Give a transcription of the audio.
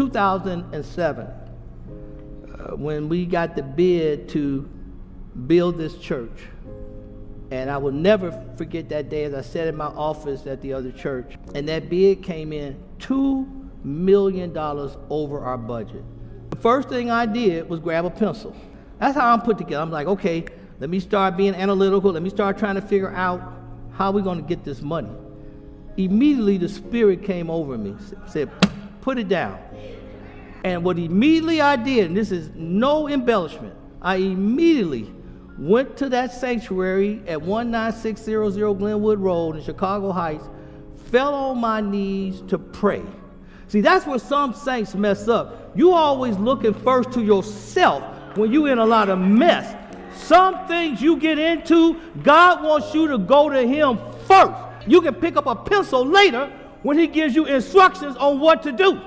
2007, uh, when we got the bid to build this church, and I will never forget that day as I sat in my office at the other church, and that bid came in $2 million over our budget. The first thing I did was grab a pencil. That's how I'm put together. I'm like, okay, let me start being analytical. Let me start trying to figure out how we're going to get this money. Immediately, the Spirit came over me, said, put it down. And what immediately I did, and this is no embellishment, I immediately went to that sanctuary at 19600 Glenwood Road in Chicago Heights, fell on my knees to pray. See, that's where some saints mess up. You always looking first to yourself when you in a lot of mess. Some things you get into, God wants you to go to Him first. You can pick up a pencil later when He gives you instructions on what to do.